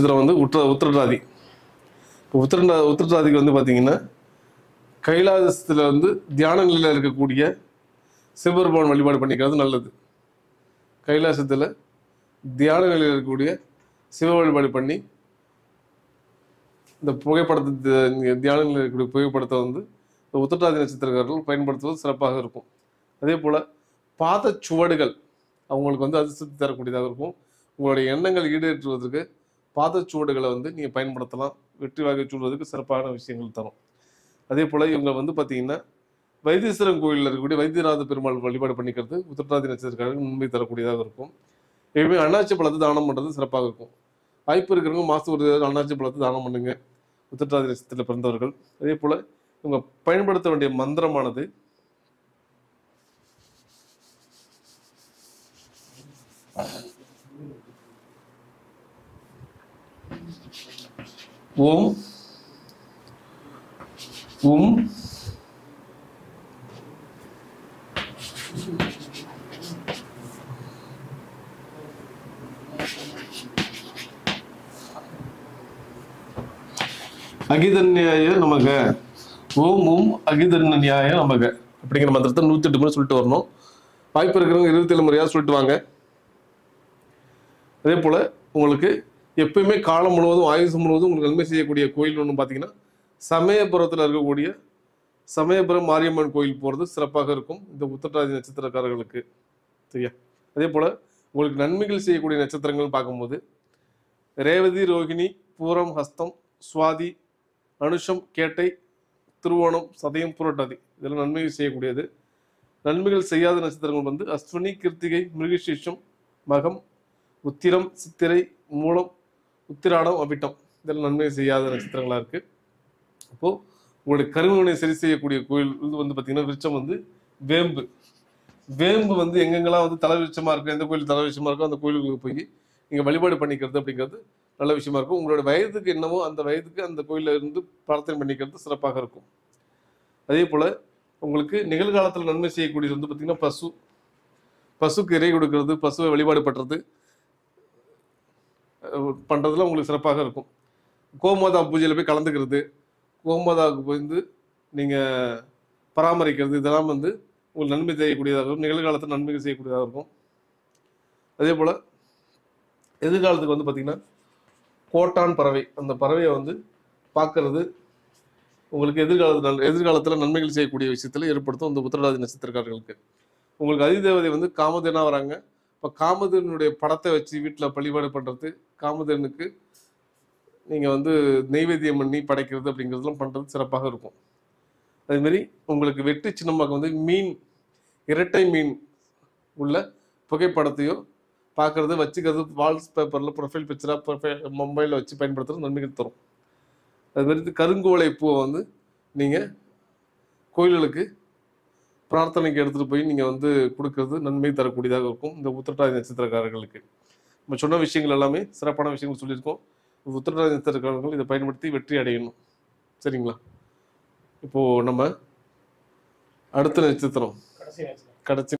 நட்சத்திரம் வந்து உத்திர உத்திரட்டாதி. இப்போ உத்திரண்டா உத்திரட்டாதிக்கு வந்து பார்த்தீங்கன்னா கைலாசத்தில் வந்து தியான நிலையில் இருக்கக்கூடிய சிவபெருமான் வழிபாடு பண்ணிக்கிறது நல்லது. கைலாசத்தில் தியான நிலையில் இருக்கக்கூடிய சிவ வழிபாடு பண்ணி இந்த புகைப்படத்தை தி- தியான நிலையில் இருக்கக்கூடிய புகைப்படத்தை வந்து இந்த உத்திரட்டாதி நட்சத்திரக்காரர்கள் பயன்படுத்துவது சிறப்பாக இருக்கும். அதே போல் பாத சுவடுகள் அவங்களுக்கு வந்து அதிர்ஷ்டத்தை தரக்கூடியதாக இருக்கும். உங்களுடைய எண்ணங்கள் ஈடேற்றுவதற்கு பாதச்சுவடுகளை வந்து நீங்கள் பயன்படுத்தலாம். வெற்றி வாகை சூடுவதற்கு சிறப்பான விஷயங்கள் தரும். அதே போல் இவங்க வந்து பார்த்தீங்கன்னா வைத்தீஸ்வரன் கோயிலில் இருக்கக்கூடிய வைத்தியநாத பெருமாள் வழிபாடு பண்ணிக்கிறது உத்திரட்டாதி நட்சத்திரக்காரர்கள் நன்மை தரக்கூடியதாக இருக்கும். எப்பவுமே அண்ணாச்சி பழத்தை தானம் பண்ணுறது சிறப்பாக இருக்கும். வாய்ப்பு இருக்கிறவங்க மாதம் ஒரு அண்ணாச்சி பழத்தை தானம் பண்ணுங்க. உத்திரட்டாதி நட்சத்திரத்தில் பிறந்தவர்கள். அதே போல் இவங்க பயன்படுத்த வேண்டிய மந்திரமானது ஓம் உம் அகிதன்யாய நமக. ஓம் உம் அகிதன்யாய நமக. அப்படிங்கிற மந்திரத்தை நூத்தி எட்டு முறை சொல்லிட்டு வரணும். வாய்ப்பு இருக்கிறவங்க இருபத்தேழு முறையா சொல்லிட்டு வாங்க. அதே போல உங்களுக்கு எப்பயுமே காலம் முழுவதும் ஆயுசு முழுவதும் உங்களுக்கு நன்மை செய்யக்கூடிய கோயில் ஒன்று பார்த்தீங்கன்னா சமயபுரத்தில் இருக்கக்கூடிய சமயபுரம் மாரியம்மன் கோயில் போகிறது சிறப்பாக இருக்கும். இந்த உத்திரட்டாதி நட்சத்திரக்காரர்களுக்கு. சரியா? அதே போல் உங்களுக்கு நன்மைகள் செய்யக்கூடிய நட்சத்திரங்கள் பார்க்கும்போது ரேவதி ரோகிணி பூரம் ஹஸ்தம் சுவாதி அனுஷம் கேட்டை திருவோணம் சதயம் புரட்டாதி. இதெல்லாம் நன்மைகள் செய்யக்கூடியது. நன்மைகள் செய்யாத நட்சத்திரங்கள் வந்து அஸ்வினி கிருத்திகை மிருகசீஷம் மகம் உத்திரம் சித்திரை மூலம் உத்திராடம் அவிட்டம். இதெல்லாம் நன்மை செய்யாத நட்சத்திரங்களா இருக்கு. அப்போ உங்களுடைய கருவினை சரி செய்யக்கூடிய கோயில் வந்து பார்த்தீங்கன்னா விருட்சம் வந்து வேம்பு. வேம்பு வந்து எங்கெங்கெல்லாம் வந்து தலை விருட்சமா இருக்கு எந்த கோயில் தலை விருட்சமா இருக்கோ அந்த கோயிலுக்கு போய் நீங்க வழிபாடு பண்ணிக்கிறது அப்படிங்கிறது நல்ல விஷயமா இருக்கும். உங்களோட வயதுக்கு என்னவோ அந்த வயதுக்கு அந்த கோயில்ல இருந்து பிரார்த்தனை பண்ணிக்கிறது சிறப்பாக இருக்கும். அதே போல உங்களுக்கு நிகழ்காலத்தில் நன்மை செய்யக்கூடியது வந்து பார்த்தீங்கன்னா பசு. பசுக்கு இறை கொடுக்கறது பசுவை வழிபாடு பண்றது பண்ணுறதுல உங்களுக்கு சிறப்பாக இருக்கும். கோமாதா பூஜையில் போய் கலந்துக்கிறது கோமாதாவுக்கு வந்து நீங்கள் பராமரிக்கிறது இதெல்லாம் வந்து உங்களுக்கு நன்மை செய்யக்கூடியதாக இருக்கும். நிகழ்காலத்தில் நன்மைகள் செய்யக்கூடியதாக இருக்கும். அதே போல் எதிர்காலத்துக்கு வந்து பார்த்திங்கன்னா கோட்டான் பறவை அந்த பறவையை வந்து பார்க்கறது உங்களுக்கு எதிர்காலத்தில் எதிர்காலத்தில் நன்மைகள் செய்யக்கூடிய விஷயத்தில் ஏற்படுத்தும் இந்த உத்திரடாதி நட்சத்திரக்காரர்களுக்கு. உங்களுக்கு அதிதேவதை வந்து காமதேனா வராங்க. இப்போ காமதேனுடைய படத்தை வச்சு வீட்டில் வழிபாடு பண்ணுறது காமதேனுக்கு நீங்கள் வந்து நெய்வேத்தியம் பண்ணி படைக்கிறது அப்படிங்கிறதுலாம் பண்ணுறது சிறப்பாக இருக்கும். அதேமாரி உங்களுக்கு வெட்டு சின்னமாக வந்து மீன் இரட்டை மீன் உள்ள புகைப்படத்தையோ பார்க்குறது வச்சுக்கிறது வால்ஸ் பேப்பரில் ப்ரொஃபைல் பிக்சராக மொபைலில் வச்சு பயன்படுத்துறது நன்மைகள் தரும். அது மாதிரி கருங்கோலை பூவை வந்து நீங்கள் கோயில்களுக்கு பிரார்த்தனைக்கு எடுத்துகிட்டு போய் நீங்கள் வந்து கொடுக்கறது நன்மை தரக்கூடியதாக இருக்கும். இந்த உத்திரட்டாதி நட்சத்திரக்காரர்களுக்கு. நம்ம சொன்ன விஷயங்கள் எல்லாமே சிறப்பான விஷயங்கள் சொல்லியிருக்கோம். உத்திரட்டாதி நட்சத்திரக்காரர்கள் இதை பயன்படுத்தி வெற்றி அடையணும். சரிங்களா? இப்போது நம்ம அடுத்த நட்சத்திரம். கடைசி